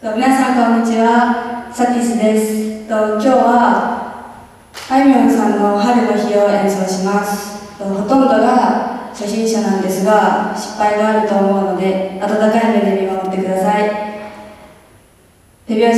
皆さんこんにちは。サティスです。今日はあいみょんさんの「春の日」を演奏します。ほとんどが初心者なんですが失敗があると思うので温かい目で見守ってください。手拍子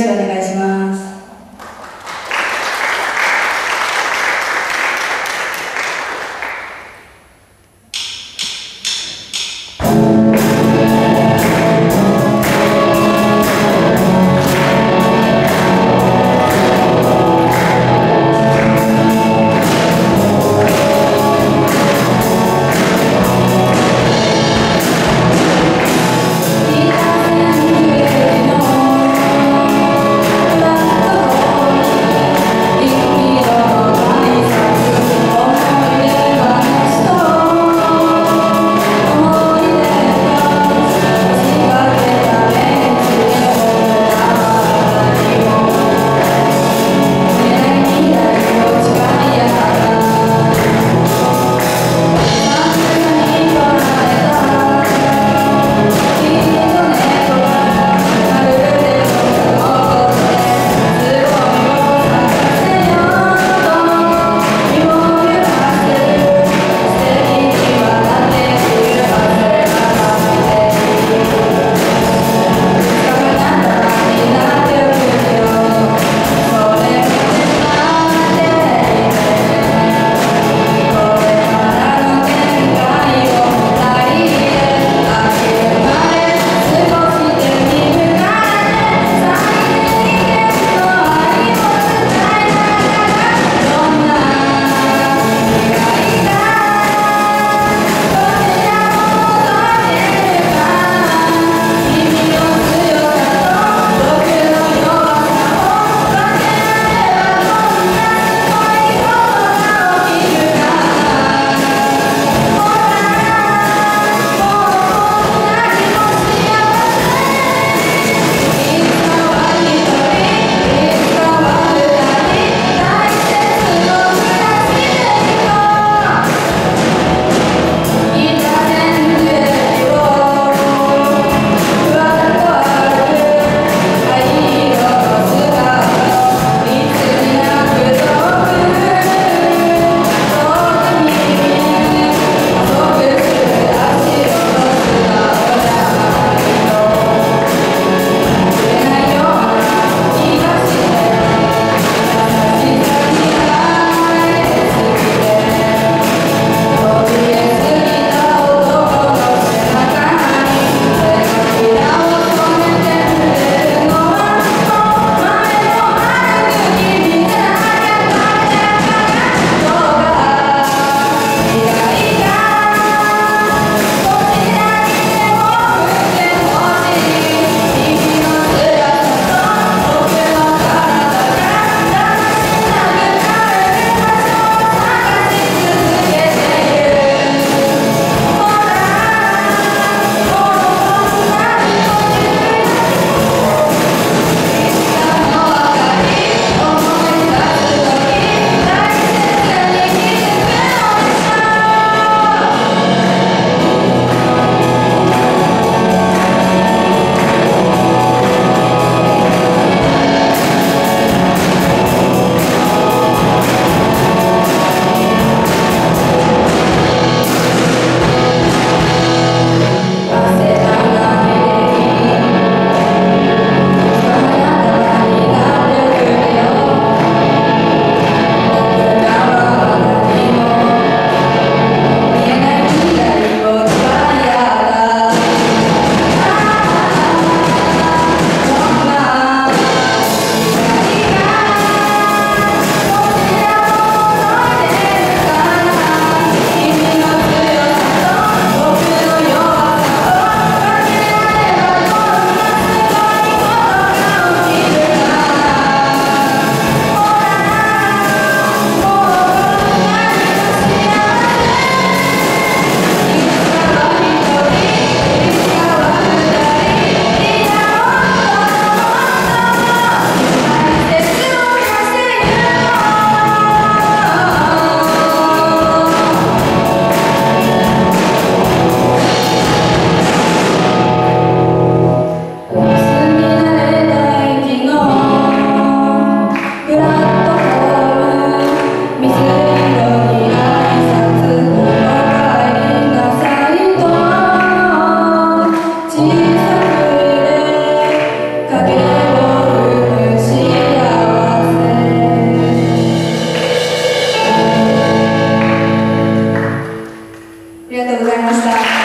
¿Cómo?